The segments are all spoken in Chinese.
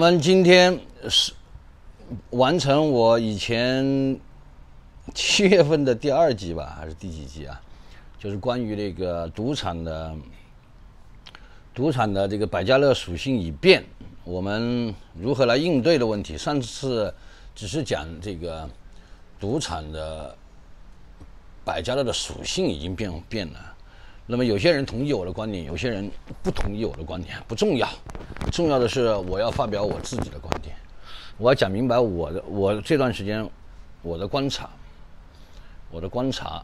我们今天是完成我以前七月份的第二集吧，还是第几集啊？就是关于那个赌场的赌场的这个百家乐属性已变，我们如何来应对的问题。上次只是讲这个赌场的百家乐的属性已经变变了。那么有些人同意我的观点，有些人不同意我的观点，不重要，重要的是我要发表我自己的观点，我要讲明白我的我这段时间我的观察，我的观察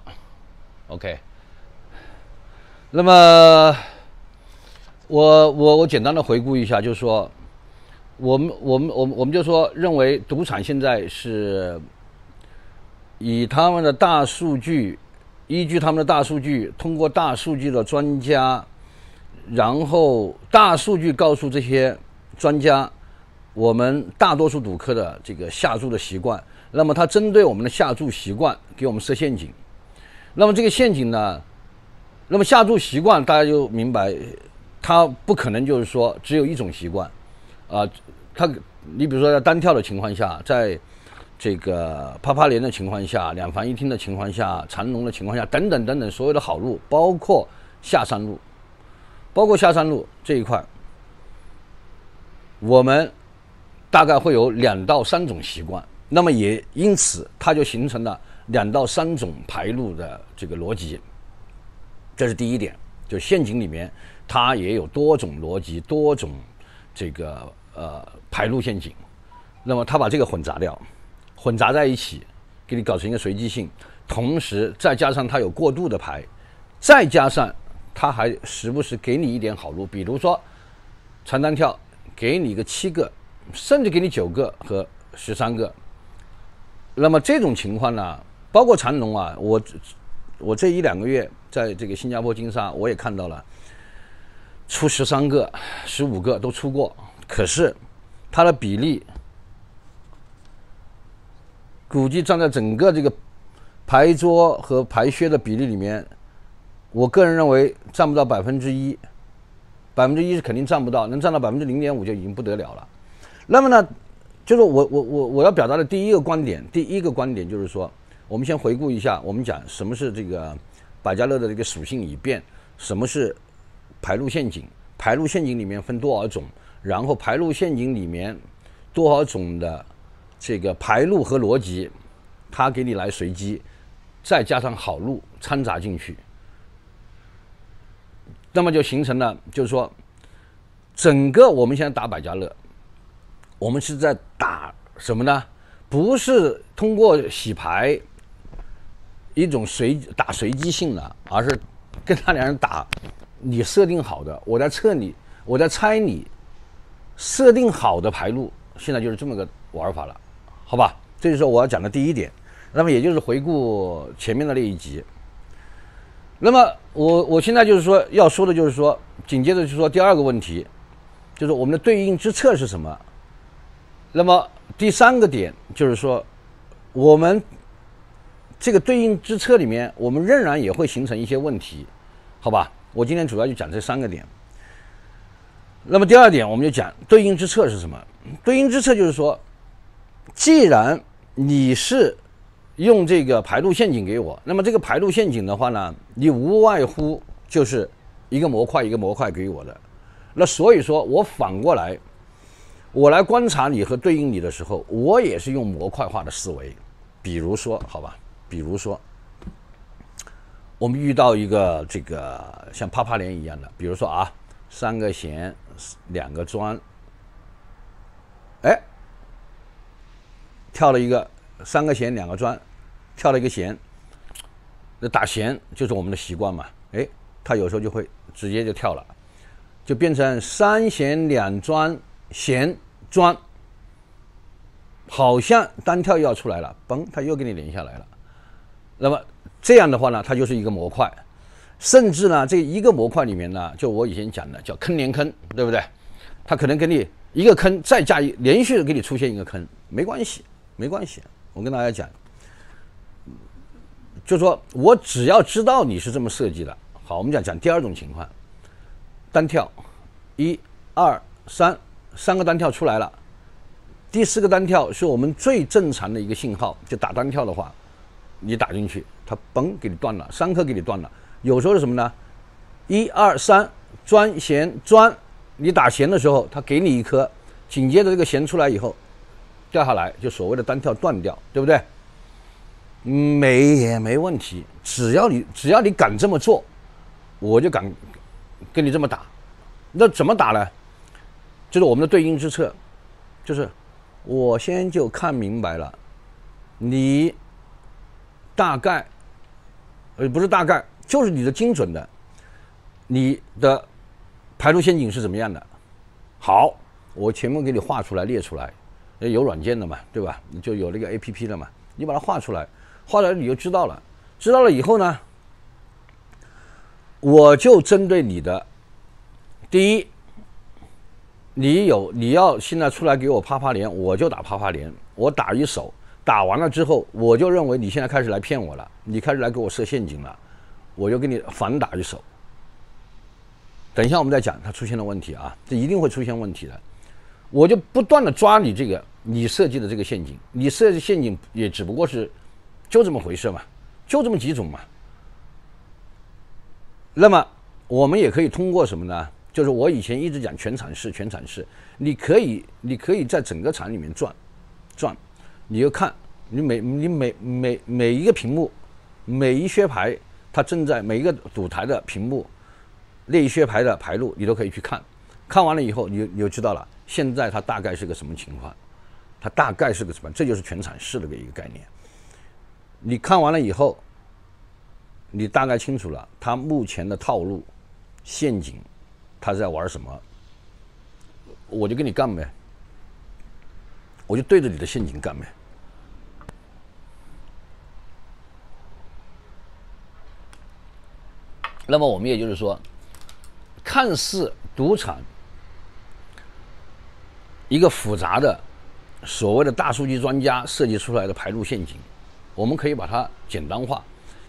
，OK。那么我我我简单的回顾一下，就是说，我们我们我们我们就说认为赌场现在是以他们的大数据，依据他们的大数据，通过大数据的专家，然后大数据告诉这些专家，我们大多数赌客的这个下注的习惯，那么他针对我们的下注习惯给我们设陷阱，那么这个陷阱呢，那么下注习惯大家就明白，它不可能就是说只有一种习惯，啊，它你比如说在单跳的情况下，在这个啪啪连的情况下，两房一厅的情况下，长龙的情况下，等等等等，所有的好路，包括下山路，包括下山路这一块，我们大概会有两到三种习惯，那么也因此它就形成了两到三种排路的这个逻辑，这是第一点，就陷阱里面它也有多种逻辑，多种这个呃排路陷阱，那么它把这个混杂掉。混杂在一起，给你搞成一个随机性，同时再加上它有过度的牌，再加上它还时不时给你一点好路，比如说长单跳给你个七个，甚至给你九个和十三个。那么这种情况呢，包括长龙啊，我我这一两个月在这个新加坡金沙，我也看到了出十三个、十五个都出过，可是它的比例。估计站在整个这个牌桌和牌靴的比例里面，我个人认为占不到百分之一，百分之一是肯定占不到，能占到百分之零点五就已经不得了了。那么呢，就是我我我我要表达的第一个观点，第一个观点就是说，我们先回顾一下，我们讲什么是这个百家乐的这个属性已变，什么是排路陷阱，排路陷阱里面分多少种，然后排路陷阱里面多少种的。这个排路和逻辑，他给你来随机，再加上好路掺杂进去，那么就形成了，就是说，整个我们现在打百家乐，我们是在打什么呢？不是通过洗牌一种随打随机性的，而是跟他两人打，你设定好的，我在测你，我在猜你设定好的牌路，现在就是这么个玩法了。好吧，这就是我要讲的第一点。那么也就是回顾前面的那一集。那么我我现在就是说要说的就是说，紧接着就说第二个问题，就是我们的对应之策是什么？那么第三个点就是说，我们这个对应之策里面，我们仍然也会形成一些问题，好吧？我今天主要就讲这三个点。那么第二点，我们就讲对应之策是什么？对应之策就是说。既然你是用这个排路陷阱给我，那么这个排路陷阱的话呢，你无外乎就是一个模块一个模块给我的。那所以说我反过来，我来观察你和对应你的时候，我也是用模块化的思维。比如说，好吧，比如说，我们遇到一个这个像啪啪连一样的，比如说啊，三个弦，两个砖，哎。跳了一个三个弦两个砖，跳了一个弦。那打弦就是我们的习惯嘛，哎，他有时候就会直接就跳了，就变成三弦两砖弦砖，好像单跳要出来了，嘣，它又给你连下来了。那么这样的话呢，它就是一个模块，甚至呢，这一个模块里面呢，就我以前讲的叫坑连坑，对不对？它可能给你一个坑，再加一连续的给你出现一个坑，没关系，没关系。我跟大家讲，就说我只要知道你是这么设计的。好，我们讲讲第二种情况，单跳，一、二、三，三个单跳出来了，第四个单跳是我们最正常的一个信号，就打单跳的话。你打进去，它嘣给你断了，三颗给你断了。有时候是什么呢？一二三，钻弦钻，你打弦的时候，它给你一颗，紧接着这个弦出来以后，掉下来，就所谓的单跳断掉，对不对？没也没问题，只要你只要你敢这么做，我就敢跟你这么打。那怎么打呢？就是我们的对应之策，就是我先就看明白了，你。大概，呃，不是大概，就是你的精准的，你的排除陷阱是怎么样的？好，我全部给你画出来列出来，有软件的嘛，对吧？你就有那个 A P P 的嘛，你把它画出来，画出来你就知道了。知道了以后呢，我就针对你的，第一，你有你要现在出来给我啪啪连，我就打啪啪连，我打一手。打完了之后，我就认为你现在开始来骗我了，你开始来给我设陷阱了，我就给你反打一手。等一下我们再讲它出现的问题啊，这一定会出现问题的。我就不断的抓你这个你设计的这个陷阱，你设计陷阱也只不过是就这么回事嘛，就这么几种嘛。那么我们也可以通过什么呢？就是我以前一直讲全场式，全场式，你可以你可以在整个场里面转转。你就看，你每你每每每一个屏幕，每一些牌，它正在每一个赌台的屏幕，那一些牌的牌路，你都可以去看。看完了以后，你你就知道了，现在它大概是个什么情况，它大概是个什么，这就是全场式的一个概念。你看完了以后，你大概清楚了，它目前的套路、陷阱，它在玩什么，我就跟你干呗。我就对着你的陷阱干呗。那么我们也就是说，看似赌场一个复杂的所谓的大数据专家设计出来的排路陷阱，我们可以把它简单化。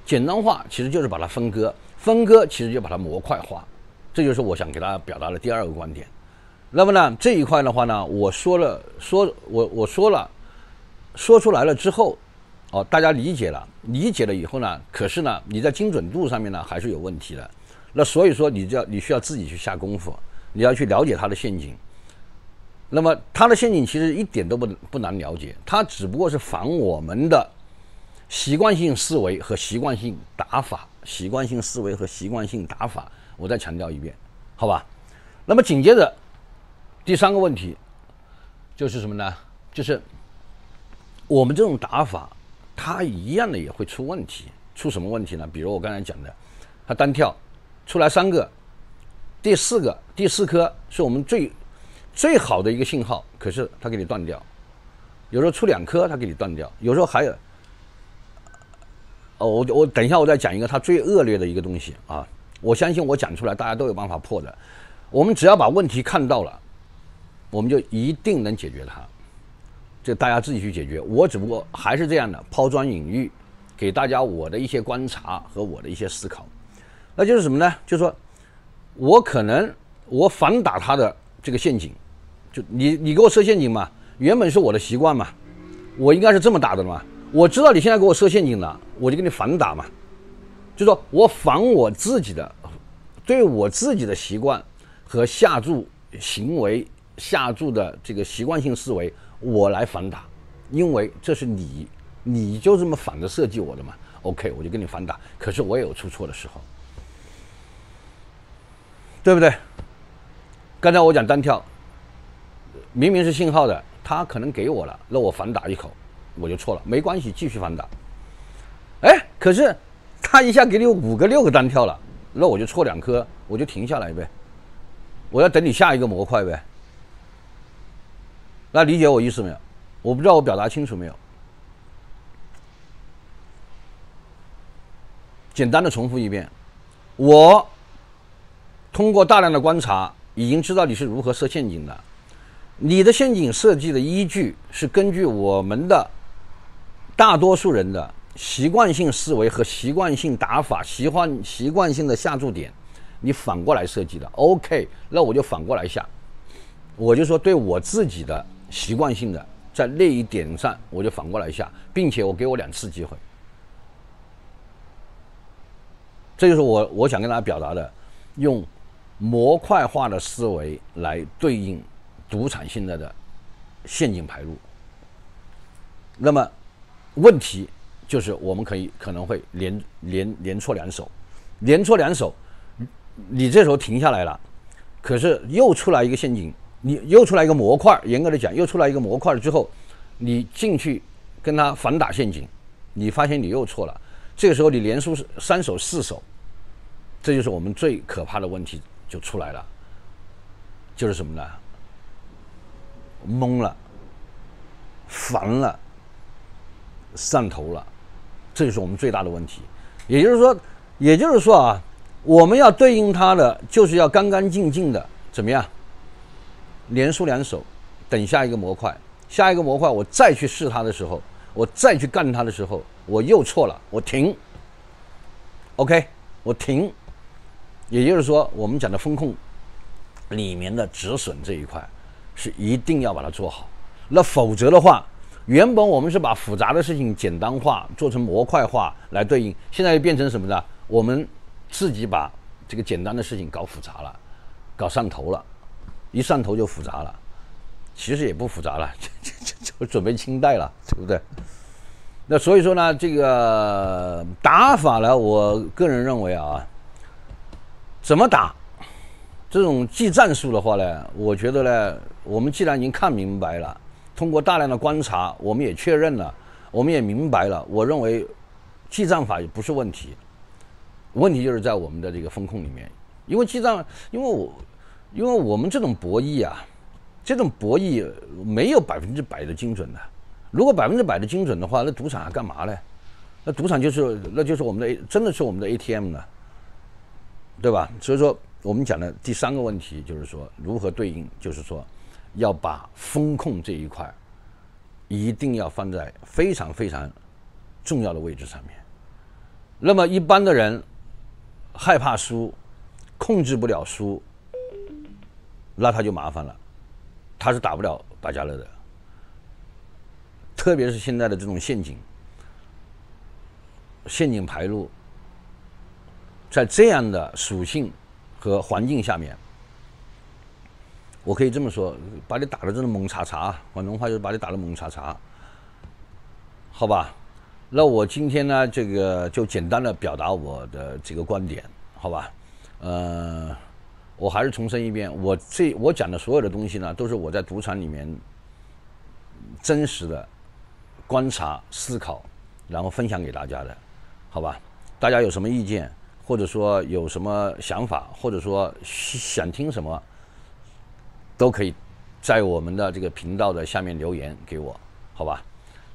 简单化其实就是把它分割，分割其实就把它模块化。这就是我想给大家表达的第二个观点。那么呢，这一块的话呢，我说了，说我我说了，说出来了之后，哦，大家理解了，理解了以后呢，可是呢，你在精准度上面呢还是有问题的。那所以说，你就要你需要自己去下功夫，你要去了解它的陷阱。那么它的陷阱其实一点都不不难了解，它只不过是防我们的习惯性思维和习惯性打法，习惯性思维和习惯性打法，我再强调一遍，好吧？那么紧接着。第三个问题就是什么呢？就是我们这种打法，它一样的也会出问题。出什么问题呢？比如我刚才讲的，它单跳出来三个，第四个第四颗是我们最最好的一个信号，可是它给你断掉。有时候出两颗，它给你断掉。有时候还有，哦，我我等一下我再讲一个它最恶劣的一个东西啊！我相信我讲出来，大家都有办法破的。我们只要把问题看到了。我们就一定能解决它，这大家自己去解决。我只不过还是这样的抛砖引玉，给大家我的一些观察和我的一些思考。那就是什么呢？就是说我可能我反打他的这个陷阱，你你给我设陷阱嘛，原本是我的习惯嘛，我应该是这么打的嘛。我知道你现在给我设陷阱了，我就给你反打嘛。就说我反我自己的，对我自己的习惯和下注行为。下注的这个习惯性思维，我来反打，因为这是你，你就这么反着设计我的嘛。OK，我就跟你反打。可是我也有出错的时候，对不对？刚才我讲单跳，明明是信号的，他可能给我了，那我反打一口，我就错了，没关系，继续反打。哎，可是他一下给你五个六个单跳了，那我就错两颗，我就停下来呗，我要等你下一个模块呗。那理解我意思没有？我不知道我表达清楚没有？简单的重复一遍，我通过大量的观察，已经知道你是如何设陷阱的。你的陷阱设计的依据是根据我们的大多数人的习惯性思维和习惯性打法、习惯习惯性的下注点，你反过来设计的。OK，那我就反过来下，我就说对我自己的习惯性的在那一点上，我就反过来下，并且我给我两次机会。这就是我我想跟大家表达的，用模块化的思维来对应赌场现在的陷阱排路。那么问题就是我们可以可能会连连连错两手，连错两手，你这时候停下来了，可是又出来一个陷阱，你又出来一个模块，严格的讲又出来一个模块之后，你进去跟他反打陷阱，你发现你又错了。这个时候你连输三手四手，这就是我们最可怕的问题就出来了，就是什么呢？懵了，烦了，上头了，这就是我们最大的问题。也就是说，也就是说啊，我们要对应它的，就是要干干净净的，怎么样？连输两手，等下一个模块，下一个模块我再去试它的时候，我再去干它的时候。我又错了，我停。OK，我停。也就是说，我们讲的风控里面的止损这一块是一定要把它做好。那否则的话，原本我们是把复杂的事情简单化，做成模块化来对应，现在又变成什么呢？我们自己把这个简单的事情搞复杂了，搞上头了，一上头就复杂了。其实也不复杂了，就就就准备清代了，对不对？那所以说呢，这个打法呢，我个人认为啊，怎么打这种技战术的话呢，我觉得呢，我们既然已经看明白了，通过大量的观察，我们也确认了，我们也明白了，我认为记账法也不是问题，问题就是在我们的这个风控里面，因为记账，因为我，因为我们这种博弈啊，这种博弈没有百分之百的精准的。如果百分之百的精准的话，那赌场还干嘛呢？那赌场就是，那就是我们的真的是我们的 ATM 呢，对吧？所以说，我们讲的第三个问题就是说，如何对应，就是说，要把风控这一块一定要放在非常非常重要的位置上面。那么一般的人害怕输，控制不了输，那他就麻烦了，他是打不了百家乐的。特别是现在的这种陷阱、陷阱排路，在这样的属性和环境下面，我可以这么说，把你打的真的猛叉叉，广东话就是把你打的猛叉叉，好吧？那我今天呢，这个就简单的表达我的这个观点，好吧？呃，我还是重申一遍，我这我讲的所有的东西呢，都是我在赌场里面真实的。观察、思考，然后分享给大家的，好吧？大家有什么意见，或者说有什么想法，或者说想听什么，都可以在我们的这个频道的下面留言给我，好吧？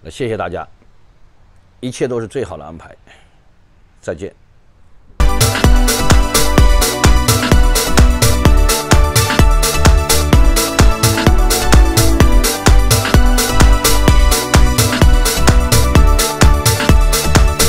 那谢谢大家，一切都是最好的安排，再见。